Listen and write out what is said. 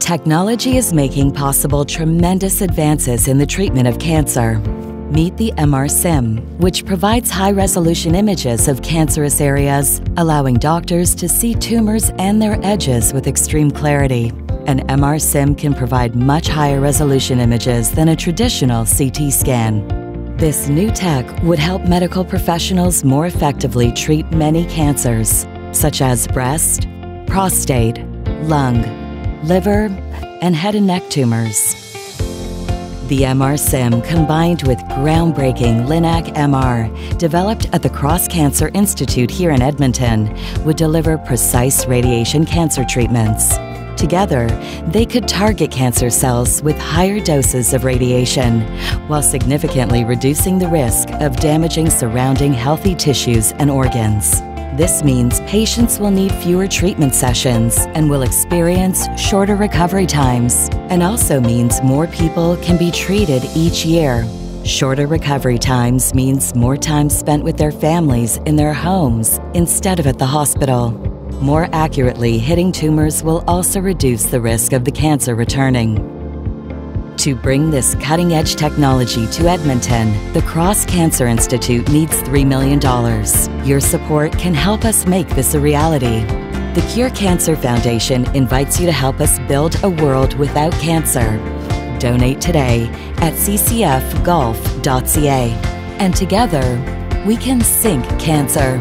Technology is making possible tremendous advances in the treatment of cancer. Meet the MR Sim, which provides high resolution images of cancerous areas, allowing doctors to see tumors and their edges with extreme clarity. An MR Sim can provide much higher resolution images than a traditional CT scan. This new tech would help medical professionals more effectively treat many cancers, such as breast, prostate, lung, liver, and head and neck tumors. The MR Sim combined with groundbreaking LINAC MR, developed at the Cross Cancer Institute here in Edmonton, would deliver precise radiation cancer treatments. Together, they could target cancer cells with higher doses of radiation, while significantly reducing the risk of damaging surrounding healthy tissues and organs. This means patients will need fewer treatment sessions and will experience shorter recovery times, and also means more people can be treated each year. Shorter recovery times means more time spent with their families in their homes instead of at the hospital. More accurately hitting tumors will also reduce the risk of the cancer returning. To bring this cutting edge technology to Edmonton, the Cross Cancer Institute needs $3 million. Your support can help us make this a reality. The Cure Cancer Foundation invites you to help us build a world without cancer. Donate today at ccfgolf.ca. And together, we can sink cancer.